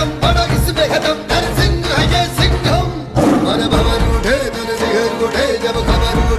சிங்கம் படகிசு பெகதம் நரசிங்க சிங்கம். மனபவருடே தனசிகருடே ஜப கவருடே